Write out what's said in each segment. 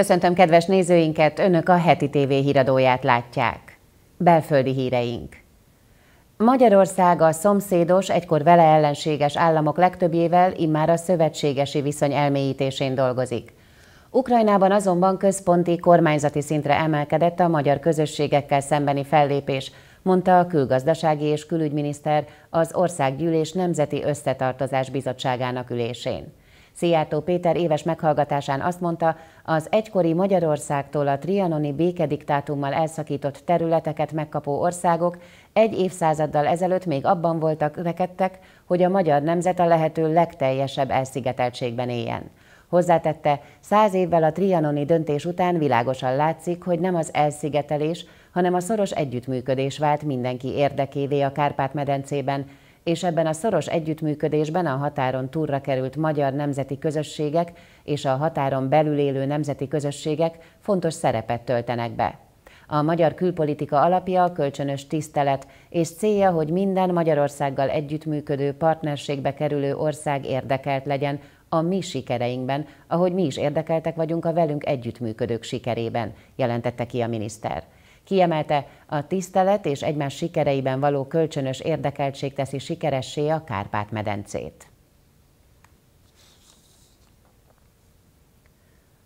Köszöntöm kedves nézőinket, Önök a heti TV híradóját látják. Belföldi híreink. Magyarország a szomszédos, egykor vele ellenséges államok legtöbbjével immár a szövetségesi viszony elmélyítésén dolgozik. Ukrajnában azonban központi kormányzati szintre emelkedett a magyar közösségekkel szembeni fellépés, mondta a külgazdasági és külügyminiszter az Országgyűlés Nemzeti Összetartozás Bizottságának ülésén. Szijjártó Péter éves meghallgatásán azt mondta, az egykori Magyarországtól a trianoni békediktátummal elszakított területeket megkapó országok egy évszázaddal ezelőtt még abban voltak rekedtek, hogy a magyar nemzet a lehető legteljesebb elszigeteltségben éljen. Hozzátette, száz évvel a trianoni döntés után világosan látszik, hogy nem az elszigetelés, hanem a szoros együttműködés vált mindenki érdekévé a Kárpát-medencében, és ebben a szoros együttműködésben a határon túlra került magyar nemzeti közösségek és a határon belül élő nemzeti közösségek fontos szerepet töltenek be. A magyar külpolitika alapja a kölcsönös tisztelet, és célja, hogy minden Magyarországgal együttműködő partnerségbe kerülő ország érdekelt legyen a mi sikereinkben, ahogy mi is érdekeltek vagyunk a velünk együttműködők sikerében, jelentette ki a miniszter. Kiemelte, a tisztelet és egymás sikereiben való kölcsönös érdekeltség teszi sikeressé a Kárpát-medencét.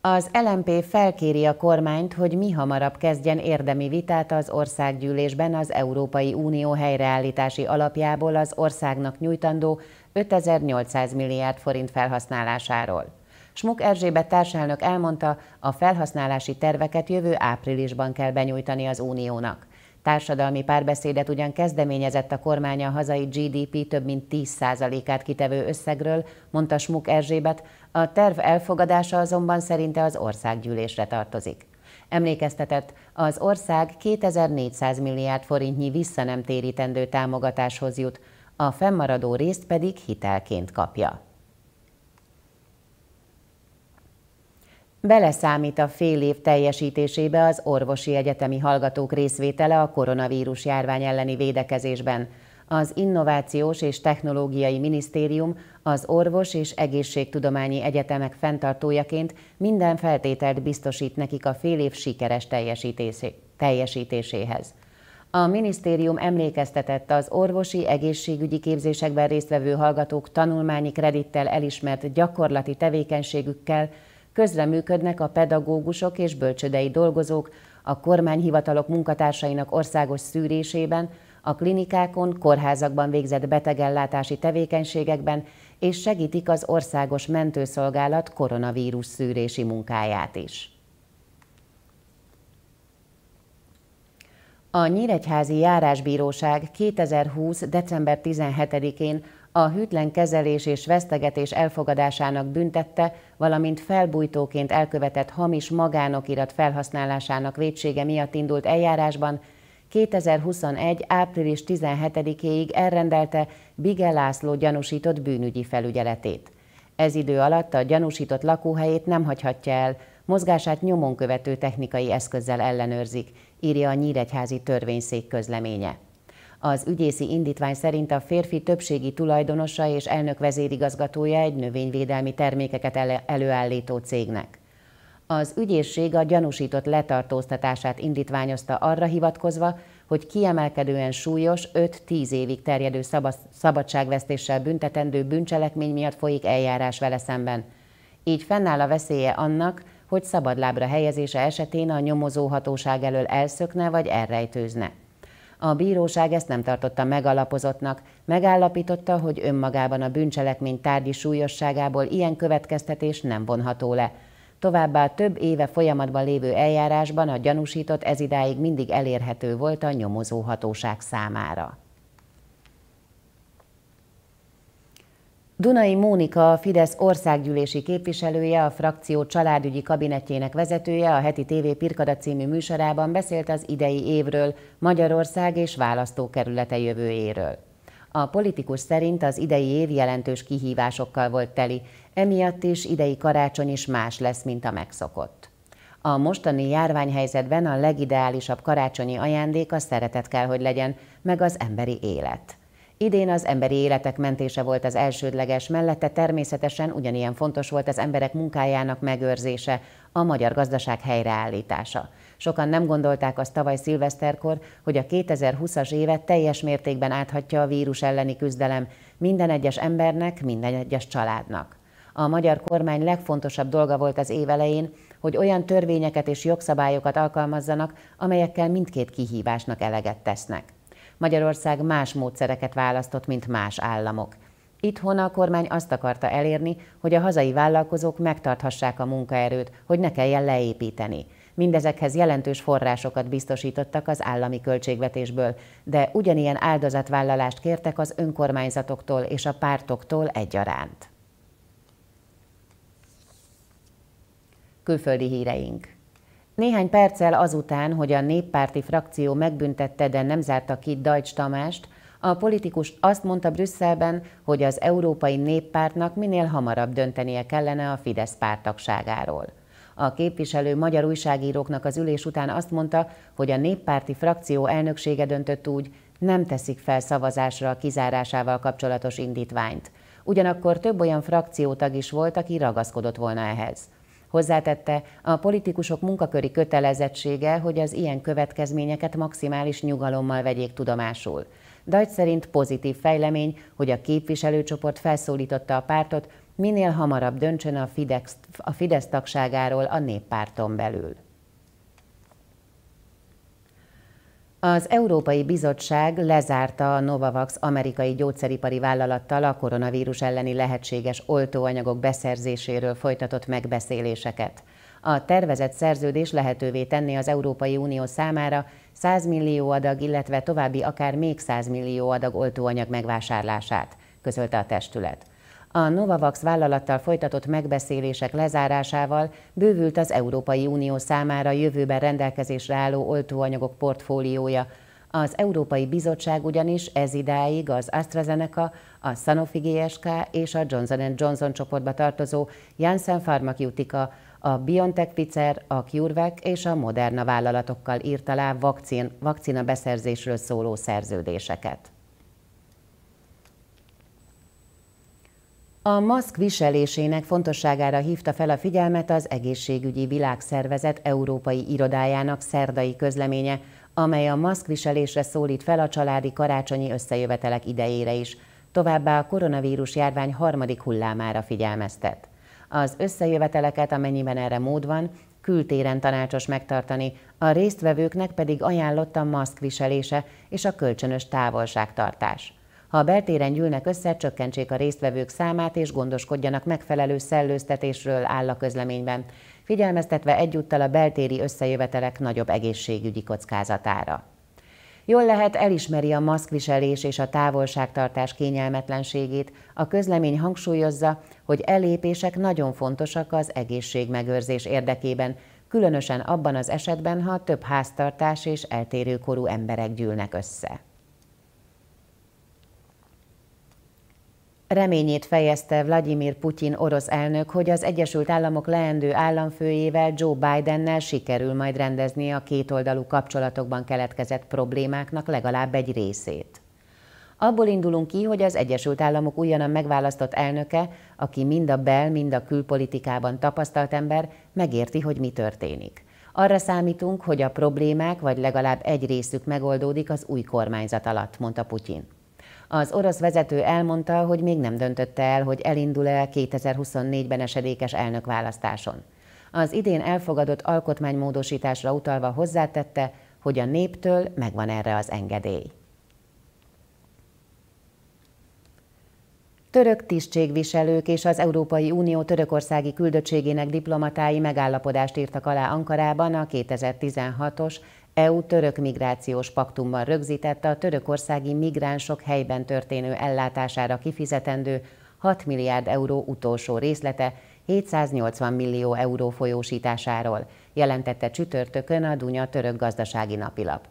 Az LMP felkéri a kormányt, hogy mi hamarabb kezdjen érdemi vitát az országgyűlésben az Európai Unió helyreállítási alapjából az országnak nyújtandó 5800 milliárd forint felhasználásáról. Smuk Erzsébet társelnök elmondta, a felhasználási terveket jövő áprilisban kell benyújtani az Uniónak. Társadalmi párbeszédet ugyan kezdeményezett a kormány a hazai GDP több mint 10%-át kitevő összegről, mondta Smuk Erzsébet, a terv elfogadása azonban szerinte az országgyűlésre tartozik. Emlékeztetett, az ország 2400 milliárd forintnyi vissza nem térítendő támogatáshoz jut, a fennmaradó részt pedig hitelként kapja. Beleszámít a fél év teljesítésébe az orvosi egyetemi hallgatók részvétele a koronavírus járvány elleni védekezésben. Az Innovációs és Technológiai Minisztérium az orvos és egészségtudományi egyetemek fenntartójaként minden feltételt biztosít nekik a fél év sikeres teljesítéséhez. A minisztérium emlékeztetett az orvosi egészségügyi képzésekben résztvevő hallgatók tanulmányi kredittel elismert gyakorlati tevékenységükkel, közreműködnek a pedagógusok és bölcsödei dolgozók a kormányhivatalok munkatársainak országos szűrésében, a klinikákon, kórházakban végzett betegellátási tevékenységekben, és segítik az országos mentőszolgálat koronavírus szűrési munkáját is. A Nyíregyházi Járásbíróság 2020. december 17-én a hűtlen kezelés és vesztegetés elfogadásának büntette, valamint felbújtóként elkövetett hamis magánokirat felhasználásának vétsége miatt indult eljárásban 2021. április 17-éig elrendelte Bige László gyanúsított bűnügyi felügyeletét. Ez idő alatt a gyanúsított lakóhelyét nem hagyhatja el, mozgását nyomon követő technikai eszközzel ellenőrzik, írja a Nyíregyházi törvényszék közleménye. Az ügyészi indítvány szerint a férfi többségi tulajdonosa és elnök vezérigazgatója egy növényvédelmi termékeket előállító cégnek. Az ügyészség a gyanúsított letartóztatását indítványozta arra hivatkozva, hogy kiemelkedően súlyos, 5-10 évig terjedő szabadságvesztéssel büntetendő bűncselekmény miatt folyik eljárás vele szemben. Így fennáll a veszélye annak, hogy szabadlábra helyezése esetén a nyomozó hatóság elől elszökne vagy elrejtőzne. A bíróság ezt nem tartotta megalapozottnak, megállapította, hogy önmagában a bűncselekmény tárgyi súlyosságából ilyen következtetés nem vonható le. Továbbá több éve folyamatban lévő eljárásban a gyanúsított ezidáig mindig elérhető volt a nyomozó hatóság számára. Dunai Mónika, a Fidesz országgyűlési képviselője, a frakció családügyi kabinetjének vezetője a heti TV Pirkada című műsorában beszélt az idei évről, Magyarország és választókerülete jövőjéről. A politikus szerint az idei év jelentős kihívásokkal volt teli, emiatt is idei karácsony is más lesz, mint a megszokott. A mostani járványhelyzetben a legideálisabb karácsonyi ajándék a szeretet kell, hogy legyen, meg az emberi élet. Idén az emberi életek mentése volt az elsődleges, mellette természetesen ugyanilyen fontos volt az emberek munkájának megőrzése, a magyar gazdaság helyreállítása. Sokan nem gondolták azt tavaly szilveszterkor, hogy a 2020-as évet teljes mértékben áthatja a vírus elleni küzdelem minden egyes embernek, minden egyes családnak. A magyar kormány legfontosabb dolga volt az év elején, hogy olyan törvényeket és jogszabályokat alkalmazzanak, amelyekkel mindkét kihívásnak eleget tesznek. Magyarország más módszereket választott, mint más államok. Itthon a kormány azt akarta elérni, hogy a hazai vállalkozók megtarthassák a munkaerőt, hogy ne kelljen leépíteni. Mindezekhez jelentős forrásokat biztosítottak az állami költségvetésből, de ugyanilyen áldozatvállalást kértek az önkormányzatoktól és a pártoktól egyaránt. Külföldi híreink. Néhány perccel azután, hogy a néppárti frakció megbüntette, de nem zárta ki Deutsch Tamást, a politikus azt mondta Brüsszelben, hogy az Európai Néppártnak minél hamarabb döntenie kellene a Fidesz pártagságáról. A képviselő magyar újságíróknak az ülés után azt mondta, hogy a néppárti frakció elnöksége döntött úgy, nem teszik fel szavazásra a kizárásával kapcsolatos indítványt. Ugyanakkor több olyan frakciótag is volt, aki ragaszkodott volna ehhez. Hozzátette, a politikusok munkaköri kötelezettsége, hogy az ilyen következményeket maximális nyugalommal vegyék tudomásul. Dajcs szerint pozitív fejlemény, hogy a képviselőcsoport felszólította a pártot, minél hamarabb döntsön a Fidesz, a Fidesz tagságáról a néppárton belül. Az Európai Bizottság lezárta a Novavax amerikai gyógyszeripari vállalattal a koronavírus elleni lehetséges oltóanyagok beszerzéséről folytatott megbeszéléseket. A tervezett szerződés lehetővé tenni az Európai Unió számára 100 millió adag, illetve további akár még 100 millió adag oltóanyag megvásárlását, közölte a testület. A Novavax vállalattal folytatott megbeszélések lezárásával bővült az Európai Unió számára jövőben rendelkezésre álló oltóanyagok portfóliója. Az Európai Bizottság ugyanis ez idáig az AstraZeneca, a Sanofi GSK és a Johnson Johnson csoportba tartozó Janssen Pharmaceutica, a BioNTech Pfizer, a CureVac és a Moderna vállalatokkal írt alá vakcin, vakcina beszerzésről szóló szerződéseket. A maszk viselésének fontosságára hívta fel a figyelmet az Egészségügyi Világszervezet Európai Irodájának szerdai közleménye, amely a maszkviselésre szólít fel a családi karácsonyi összejövetelek idejére is, továbbá a koronavírus járvány harmadik hullámára figyelmeztet. Az összejöveteleket, amennyiben erre mód van, kültéren tanácsos megtartani, a résztvevőknek pedig ajánlott a maszkviselése és a kölcsönös távolságtartás. Ha a beltéren gyűlnek össze, csökkentsék a résztvevők számát és gondoskodjanak megfelelő szellőztetésről áll a közleményben, figyelmeztetve egyúttal a beltéri összejövetelek nagyobb egészségügyi kockázatára. Jól lehet elismeri a maszkviselés és a távolságtartás kényelmetlenségét, a közlemény hangsúlyozza, hogy elépések nagyon fontosak az egészségmegőrzés érdekében, különösen abban az esetben, ha több háztartás és eltérő korú emberek gyűlnek össze. Reményét fejezte Vladimir Putyin orosz elnök, hogy az Egyesült Államok leendő államfőjével Joe Bidennel sikerül majd rendezni a kétoldalú kapcsolatokban keletkezett problémáknak legalább egy részét. Abból indulunk ki, hogy az Egyesült Államok újonnan megválasztott elnöke, aki mind a bel, mind a külpolitikában tapasztalt ember, megérti, hogy mi történik. Arra számítunk, hogy a problémák vagy legalább egy részük megoldódik az új kormányzat alatt, mondta Putyin. Az orosz vezető elmondta, hogy még nem döntötte el, hogy elindul-e 2024-ben esedékes elnökválasztáson. Az idén elfogadott alkotmánymódosításra utalva hozzátette, hogy a néptől megvan erre az engedély. Török tisztségviselők és az Európai Unió törökországi küldöttségének diplomatái megállapodást írtak alá Ankarában a 2016-os EU-török migrációs paktumban rögzítette a törökországi migránsok helyben történő ellátására kifizetendő 6 milliárd euró utolsó részlete 780 millió euró folyósításáról, jelentette csütörtökön a Dunya török gazdasági napilap.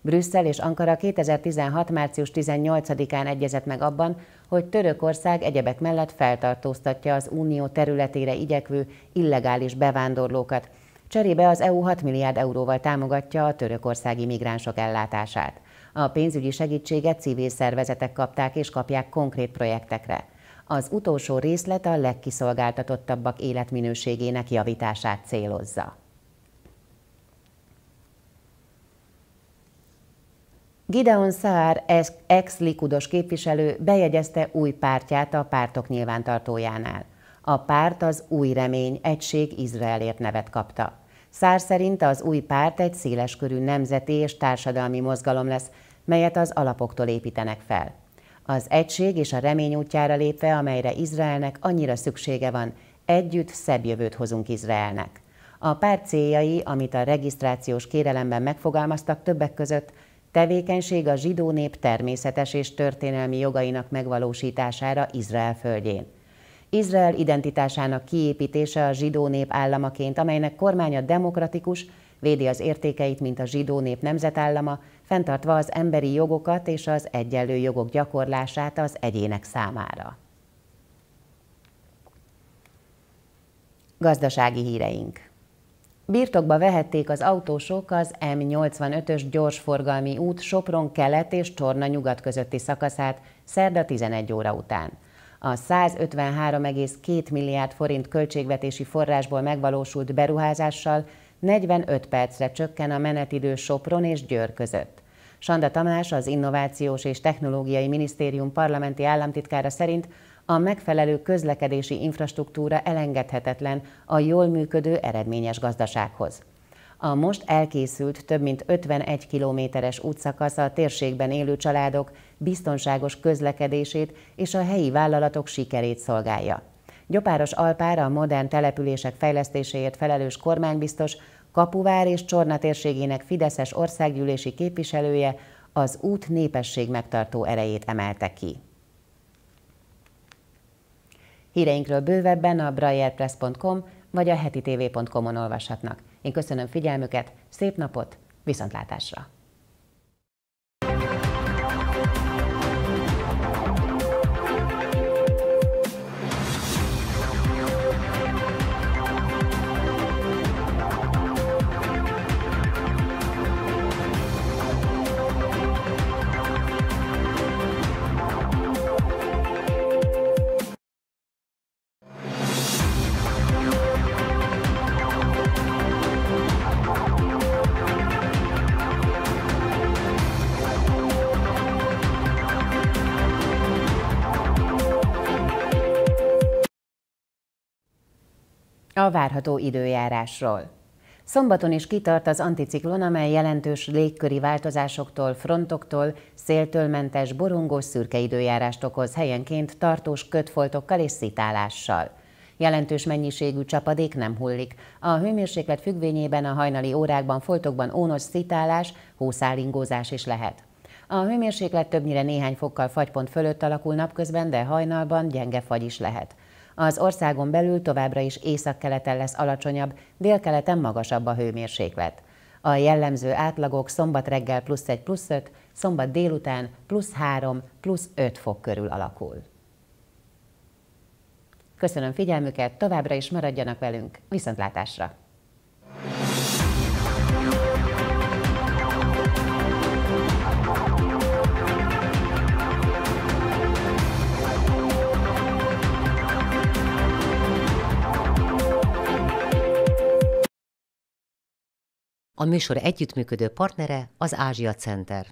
Brüsszel és Ankara 2016. március 18-án egyezett meg abban, hogy Törökország egyebek mellett feltartóztatja az unió területére igyekvő illegális bevándorlókat, Cserébe az EU 6 milliárd euróval támogatja a törökországi migránsok ellátását. A pénzügyi segítséget civil szervezetek kapták és kapják konkrét projektekre. Az utolsó részlet a legkiszolgáltatottabbak életminőségének javítását célozza. Gideon Saar, ex-likudos képviselő bejegyezte új pártját a pártok nyilvántartójánál. A párt az Új Remény Egység Izraelért nevet kapta. Szár szerint az új párt egy széleskörű nemzeti és társadalmi mozgalom lesz, melyet az alapoktól építenek fel. Az egység és a remény útjára lépve, amelyre Izraelnek annyira szüksége van, együtt szebb jövőt hozunk Izraelnek. A párt céljai, amit a regisztrációs kérelemben megfogalmaztak többek között, tevékenység a zsidó nép természetes és történelmi jogainak megvalósítására Izrael földjén. Izrael identitásának kiépítése a zsidó nép államaként, amelynek kormánya demokratikus, védi az értékeit, mint a zsidó nép nemzetállama, fenntartva az emberi jogokat és az egyenlő jogok gyakorlását az egyének számára. Gazdasági híreink Birtokba vehették az autósok az M85-ös gyorsforgalmi út Sopron kelet és Csorna nyugat közötti szakaszát szerda 11 óra után. A 153,2 milliárd forint költségvetési forrásból megvalósult beruházással 45 percre csökken a menetidő Sopron és Győr között. Sanda Tamás, az Innovációs és Technológiai Minisztérium parlamenti államtitkára szerint a megfelelő közlekedési infrastruktúra elengedhetetlen a jól működő eredményes gazdasághoz. A most elkészült több mint 51 kilométeres útszakasz a térségben élő családok biztonságos közlekedését és a helyi vállalatok sikerét szolgálja. Gyopáros Alpár a modern települések fejlesztéséért felelős kormánybiztos, Kapuvár és Csorna térségének Fideszes országgyűlési képviselője az út népesség megtartó erejét emelte ki. Híreinkről bővebben a brayerpress.com vagy a hetitv.com-on olvashatnak. Én köszönöm figyelmüket, szép napot, viszontlátásra! A várható időjárásról. Szombaton is kitart az anticiklon, amely jelentős légköri változásoktól, frontoktól, széltől mentes, borongós szürke időjárást okoz helyenként tartós kötfoltokkal és szitálással. Jelentős mennyiségű csapadék nem hullik. A hőmérséklet függvényében a hajnali órákban foltokban ónos szitálás, hószálingózás is lehet. A hőmérséklet többnyire néhány fokkal fagypont fölött alakul napközben, de hajnalban gyenge fagy is lehet. Az országon belül továbbra is északkeleten lesz alacsonyabb, délkeleten magasabb a hőmérséklet. A jellemző átlagok szombat reggel plusz 1 plusz 5, szombat délután plusz 3 plusz 5 fok körül alakul. Köszönöm figyelmüket, továbbra is maradjanak velünk, viszontlátásra! A műsor együttműködő partnere az Ázsia Center.